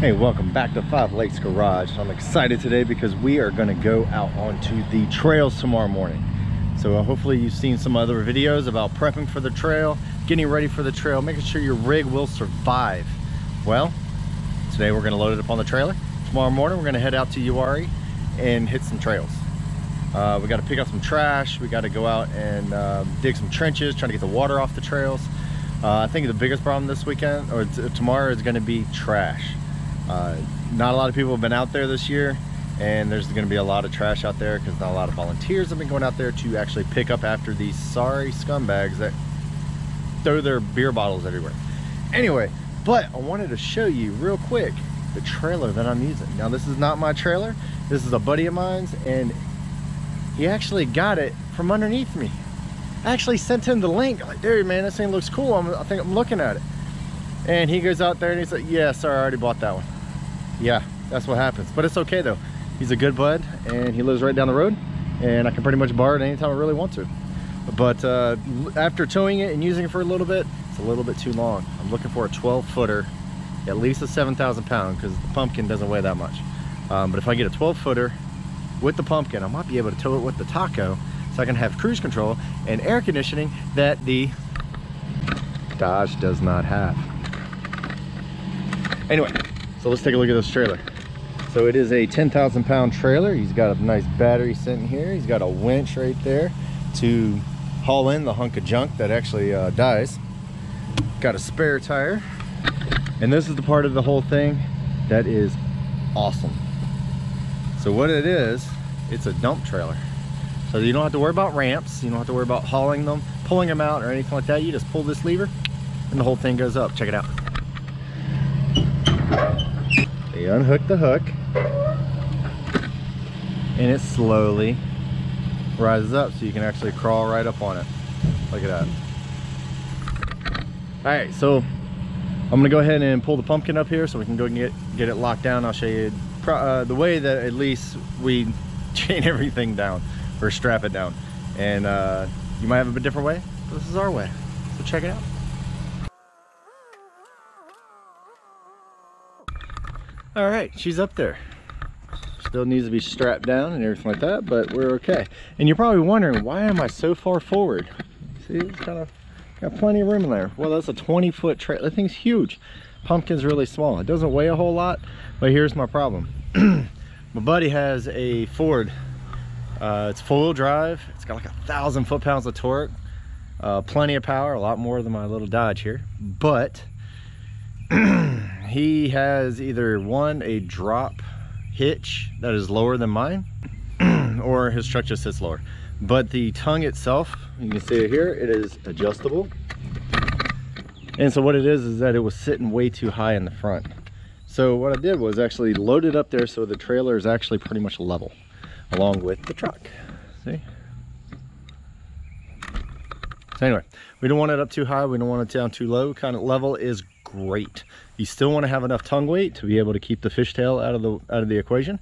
Hey, welcome back to Five Lakes Garage. I'm excited today because we are going to go out onto the trails tomorrow morning. So uh, hopefully you've seen some other videos about prepping for the trail, getting ready for the trail, making sure your rig will survive. Well, today we're going to load it up on the trailer. Tomorrow morning we're going to head out to Uwharrie and hit some trails. Uh, we got to pick up some trash. We got to go out and uh, dig some trenches, trying to get the water off the trails. Uh, I think the biggest problem this weekend or tomorrow is going to be trash. Uh, not a lot of people have been out there this year and there's going to be a lot of trash out there because not a lot of volunteers have been going out there to actually pick up after these sorry scumbags that throw their beer bottles everywhere. Anyway, but I wanted to show you real quick the trailer that I'm using. Now this is not my trailer. This is a buddy of mine's and he actually got it from underneath me. I actually sent him the link. Like, dude, man, this thing looks cool. I'm, I think I'm looking at it. And he goes out there and he's like, yeah, sorry, I already bought that one yeah, that's what happens. But it's okay though. He's a good bud and he lives right down the road and I can pretty much borrow it anytime I really want to. But uh, after towing it and using it for a little bit, it's a little bit too long. I'm looking for a 12 footer, at least a 7,000 pound because the pumpkin doesn't weigh that much. Um, but if I get a 12 footer with the pumpkin, I might be able to tow it with the taco so I can have cruise control and air conditioning that the Dodge does not have. Anyway, so let's take a look at this trailer. So it is a 10,000 pound trailer. He's got a nice battery sitting here. He's got a winch right there to haul in the hunk of junk that actually uh, dies. Got a spare tire. And this is the part of the whole thing that is awesome. So what it is, it's a dump trailer. So you don't have to worry about ramps. You don't have to worry about hauling them, pulling them out or anything like that. You just pull this lever and the whole thing goes up. Check it out. You unhook the hook and it slowly rises up so you can actually crawl right up on it. Look at that. All right, so I'm gonna go ahead and pull the pumpkin up here so we can go and get, get it locked down. I'll show you uh, the way that at least we chain everything down or strap it down. And uh, you might have a different way, this is our way. So check it out. All right she's up there. Still needs to be strapped down and everything like that but we're okay. And you're probably wondering why am i so far forward? See it's kind of got plenty of room in there. Well that's a 20 foot trailer that thing's huge. Pumpkin's really small. It doesn't weigh a whole lot but here's my problem. My buddy has a ford. Uh, it's four-wheel drive. It's got like a thousand foot-pounds of torque uh, plenty of power a lot more than my little dodge here but he has either one a drop hitch that is lower than mine or his truck just sits lower. But the tongue itself you can see it here it is adjustable. And so what it is is that it was sitting way too high in the front. So what I did was actually load it up there so the trailer is actually pretty much level along with the truck. See? So anyway we don't want it up too high we don't want it down too low. Kind of level is great. You still want to have enough tongue weight to be able to keep the fishtail out of the out of the equation,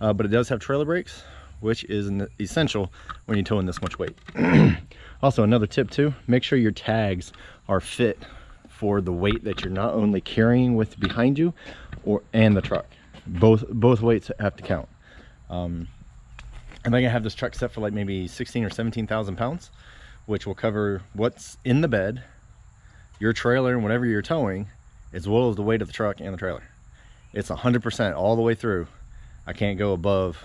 uh, but it does have trailer brakes, which is essential when you're towing this much weight. also, another tip too: make sure your tags are fit for the weight that you're not only carrying with behind you, or and the truck. Both both weights have to count. Um, I think I have this truck set for like maybe 16 or 17,000 pounds, which will cover what's in the bed your trailer and whatever you're towing as well as the weight of the truck and the trailer. It's 100% all the way through. I can't go above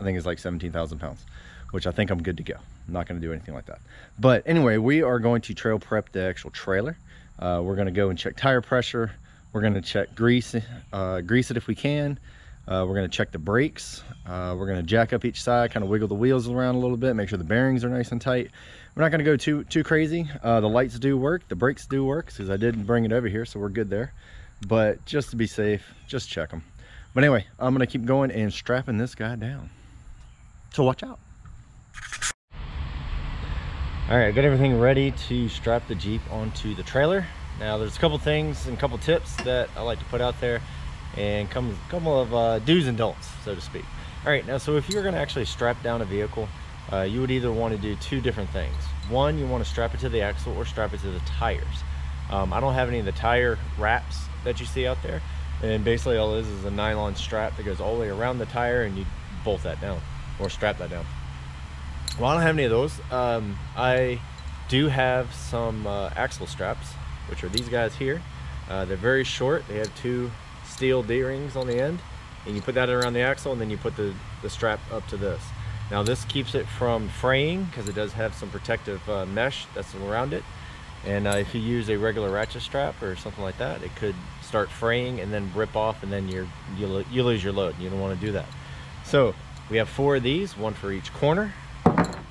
I think it's like 17,000 pounds which I think I'm good to go. I'm not going to do anything like that. But anyway we are going to trail prep the actual trailer. Uh, we're going to go and check tire pressure. We're going to check grease uh, grease it if we can. Uh, we're going to check the brakes. Uh, we're going to jack up each side kind of wiggle the wheels around a little bit make sure the bearings are nice and tight we're not going to go too too crazy. Uh, the lights do work the brakes do work because i didn't bring it over here so we're good there. But just to be safe just check them but anyway i'm going to keep going and strapping this guy down. So watch out. All right i got everything ready to strap the jeep onto the trailer. Now there's a couple things and a couple tips that i like to put out there and come a couple of uh, do's and don'ts so to speak. All right now so if you're going to actually strap down a vehicle uh, you would either want to do two different things. One, you want to strap it to the axle or strap it to the tires. Um, I don't have any of the tire wraps that you see out there, And basically all it is is a nylon strap that goes all the way around the tire and you bolt that down or strap that down. Well, I don't have any of those. Um, I do have some uh, axle straps, which are these guys here. Uh, they're very short. They have two steel D-rings on the end and you put that around the axle and then you put the, the strap up to this. Now this keeps it from fraying because it does have some protective uh, mesh that's around it. And uh, if you use a regular ratchet strap or something like that, it could start fraying and then rip off and then you're, you, you lose your load. You don't want to do that. So we have four of these, one for each corner.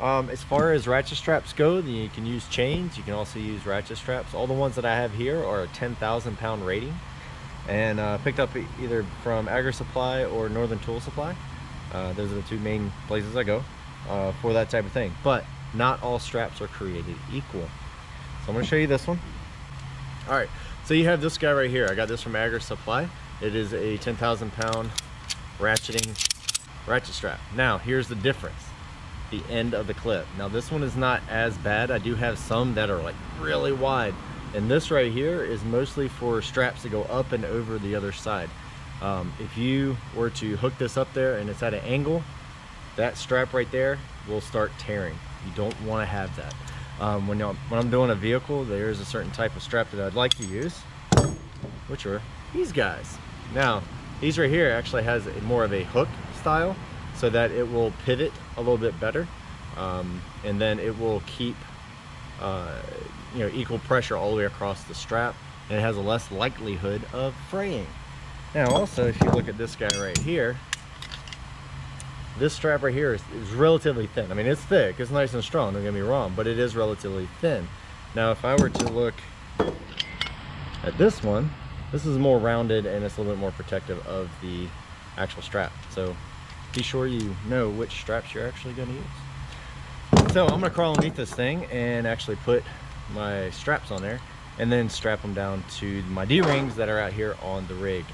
Um, as far as ratchet straps go, you can use chains. You can also use ratchet straps. All the ones that I have here are a 10,000 pound rating and uh, picked up either from Agri Supply or Northern Tool Supply. Uh, those are the two main places I go uh, for that type of thing. But not all straps are created equal. So I'm going to show you this one. All right, so you have this guy right here. I got this from Agri Supply. It is a 10,000 pound ratcheting ratchet strap. Now, here's the difference. The end of the clip. Now this one is not as bad. I do have some that are like really wide. And this right here is mostly for straps to go up and over the other side. Um, if you were to hook this up there and it's at an angle, that strap right there will start tearing. You don't want to have that. Um, when, when I'm doing a vehicle, there is a certain type of strap that I'd like to use, which are these guys. Now, these right here actually has more of a hook style so that it will pivot a little bit better. Um, and then it will keep uh, you know equal pressure all the way across the strap and it has a less likelihood of fraying. Now also if you look at this guy right here this strap right here is, is, relatively thin. I mean it's thick, it's nice and strong, don't get me wrong, but it is relatively thin. Now if I were to look at this one, this is more rounded and it's a little bit more protective of the actual strap. So be sure you know which straps you're actually going to use. So I'm to crawl underneath this thing and actually put my straps on there and then strap them down to my D-rings that are out here on the rig.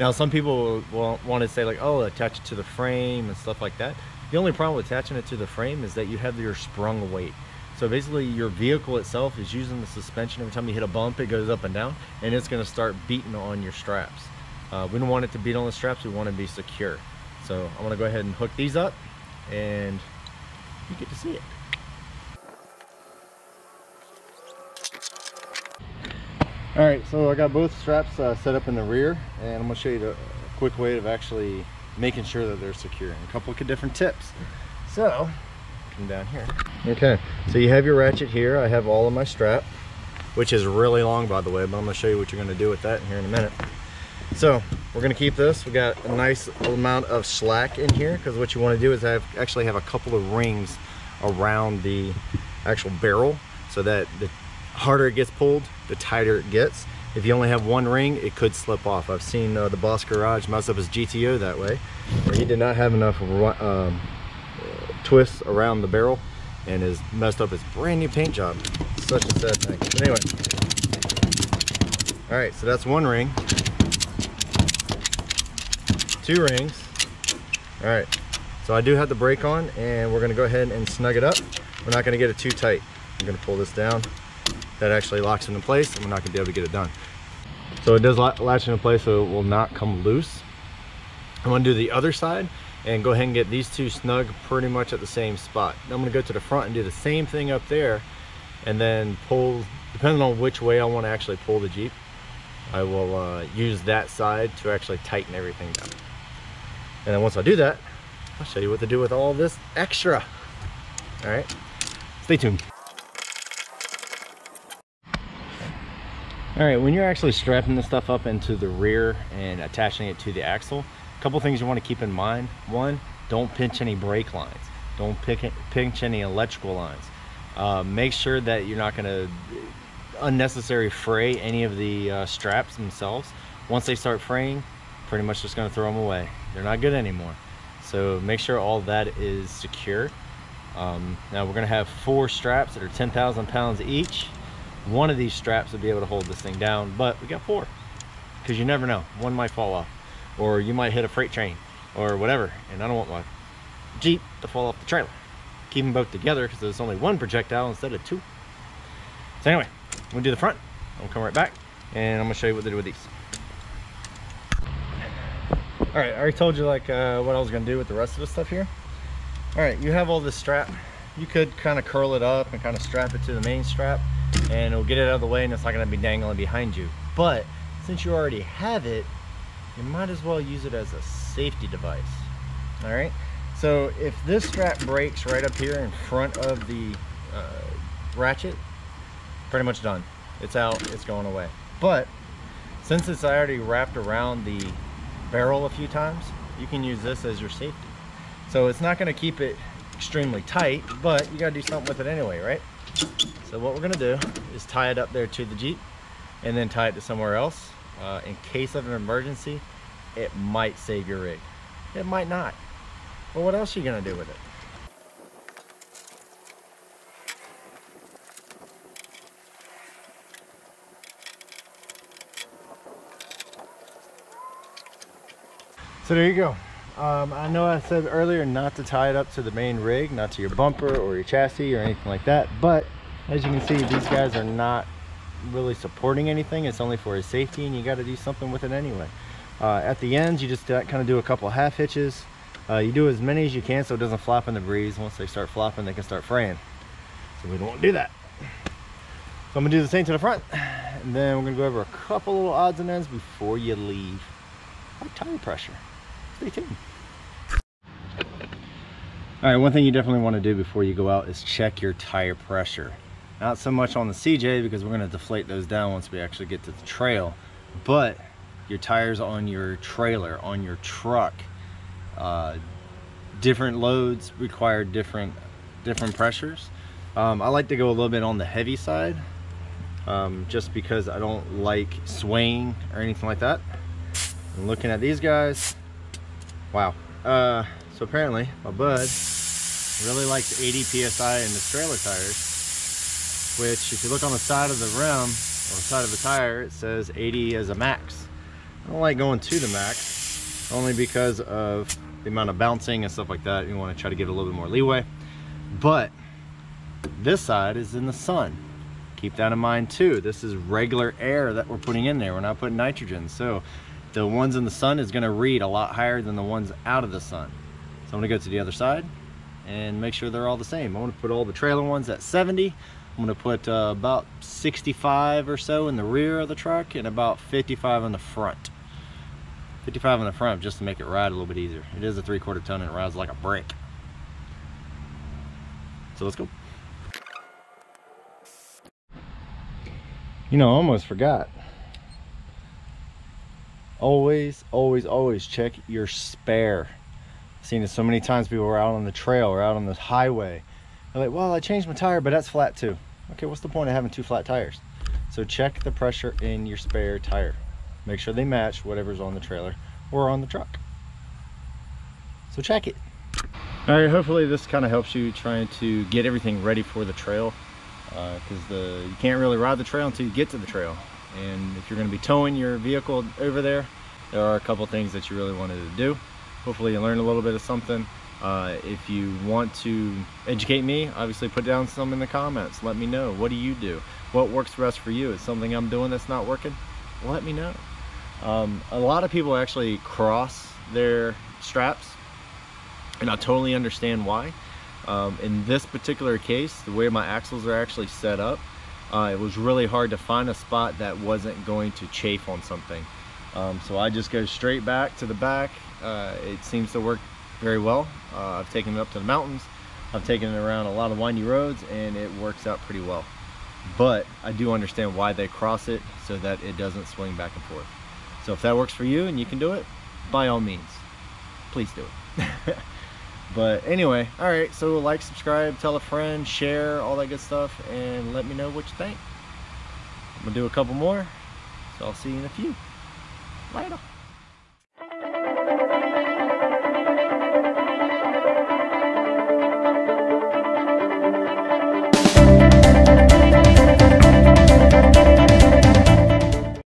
Now some people will want to say like, oh, attach it to the frame and stuff like that. The only problem with attaching it to the frame is that you have your sprung weight. So basically your vehicle itself is using the suspension. Every time you hit a bump, it goes up and down and it's gonna start beating on your straps. Uh, we don't want it to beat on the straps, we want to be secure. So I'm gonna go ahead and hook these up and you get to see it. All right so i got both straps uh, set up in the rear and i'm going to show you the quick way of actually making sure that they're secure and a couple of different tips. So come down here. Okay so you have your ratchet here. I have all of my strap which is really long by the way but i'm going to show you what you're going to do with that here in a minute. So we're going to keep this. We got a nice amount of slack in here because what you want to do is have actually have a couple of rings around the actual barrel so that the harder it gets pulled, the tighter it gets. If you only have one ring, it could slip off. I've seen uh, the Boss Garage mess up his GTO that way, where he did not have enough um, twists around the barrel and has messed up his brand new paint job. Such a sad thing. But anyway, all right, so that's one ring. Two rings. All right, so I do have the brake on and we're gonna go ahead and snug it up. We're not gonna get it too tight. I'm gonna pull this down that actually locks into place and we're not gonna be able to get it done. So it does latch into place so it will not come loose. I'm gonna do the other side and go ahead and get these two snug pretty much at the same spot. I'm gonna go to the front and do the same thing up there and then pull, depending on which way I wanna actually pull the Jeep, I will uh, use that side to actually tighten everything down. And then once I do that, I'll show you what to do with all this extra. All right, stay tuned. All right, when you're actually strapping this stuff up into the rear and attaching it to the axle, a couple things you want to keep in mind. One, don't pinch any brake lines. Don't pinch any electrical lines. Uh, make sure that you're not going to unnecessary fray any of the uh, straps themselves. Once they start fraying, pretty much just going to throw them away. They're not good anymore. So make sure all that is secure. Um, now we're going to have four straps that are 10,000 pounds each one of these straps would be able to hold this thing down but we got four. Because you never know. One might fall off or you might hit a freight train or whatever and I don't want my Jeep to fall off the trailer. Keep them both together because there's only one projectile instead of two. So anyway gonna do the front. Gonna come right back and I'm gonna show you what to do with these. All right, I already told you like uh, what I was gonna do with the rest of the stuff here. All right, you have all this strap. You could kind of curl it up and kind of strap it to the main strap and it'll get it out of the way and it's not gonna be dangling behind you. But since you already have it, you might as well use it as a safety device. All right, so if this strap breaks right up here in front of the uh, ratchet, pretty much done. It's out, it's going away. But since it's already wrapped around the barrel a few times, you can use this as your safety. So it's not gonna keep it extremely tight, but you gotta do something with it anyway, right? So what we're gonna do is tie it up there to the Jeep and then tie it to somewhere else. Uh, in case of an emergency, it might save your rig. It might not. But what else are you gonna do with it? So there you go. Um, I know I said earlier not to tie it up to the main rig, not to your bumper or your chassis or anything like that. But as you can see, these guys are not really supporting anything. It's only for his safety and you got to do something with it anyway. Uh, at the ends, you just uh, kind of do a couple half hitches. Uh, you do as many as you can so it doesn't flop in the breeze. Once they start flopping, they can start fraying. So we don't want to do that. So I'm gonna do the same to the front. And then we're gonna go over a couple little odds and ends before you leave. Tire pressure. Stay tuned. All right, one thing you definitely want to do before you go out is check your tire pressure. Not so much on the CJ because we're going to deflate those down once we actually get to the trail, but your tires on your trailer, on your truck. Uh, different loads require different different pressures. Um, I like to go a little bit on the heavy side um, just because I don't like swaying or anything like that. And looking at these guys, wow. Uh, so apparently my bud really likes 80 psi in the trailer tires, which if you look on the side of the rim or the side of the tire, it says 80 as a max. I don't like going to the max only because of the amount of bouncing and stuff like that. You want to try to give it a little bit more leeway. But this side is in the sun. Keep that in mind too. This is regular air that we're putting in there. We're not putting nitrogen. So the ones in the sun is going to read a lot higher than the ones out of the sun. So I'm gonna go to the other side and make sure they're all the same. I'm gonna put all the trailer ones at 70. I'm gonna put uh, about 65 or so in the rear of the truck and about 55 in the front. 55 in the front just to make it ride a little bit easier. It is a three quarter ton and it rides like a brick. So let's go. You know, I almost forgot. Always, always, always check your spare. Seen it so many times people are out on the trail or out on the highway. They're like well i changed my tire but that's flat too. Okay what's the point of having two flat tires? So check the pressure in your spare tire. Make sure they match whatever's on the trailer or on the truck. So check it. All right hopefully this kind of helps you trying to get everything ready for the trail because uh, the you can't really ride the trail until you get to the trail and if you're going to be towing your vehicle over there there are a couple things that you really wanted to do. Hopefully you learned a little bit of something. Uh, if you want to educate me obviously put down some in the comments. Let me know. What do you do? What works best for you? Is something I'm doing that's not working? Let me know. Um, a lot of people actually cross their straps and I totally understand why. Um, in this particular case the way my axles are actually set up uh, it was really hard to find a spot that wasn't going to chafe on something um, so I just go straight back to the back. Uh, it seems to work very well. Uh, I've taken it up to the mountains. I've taken it around a lot of windy roads and it works out pretty well. But I do understand why they cross it so that it doesn't swing back and forth. So if that works for you and you can do it, by all means, please do it. but anyway, all right, so like, subscribe, tell a friend, share, all that good stuff, and let me know what you think. I'm gonna do a couple more, so I'll see you in a few. Later.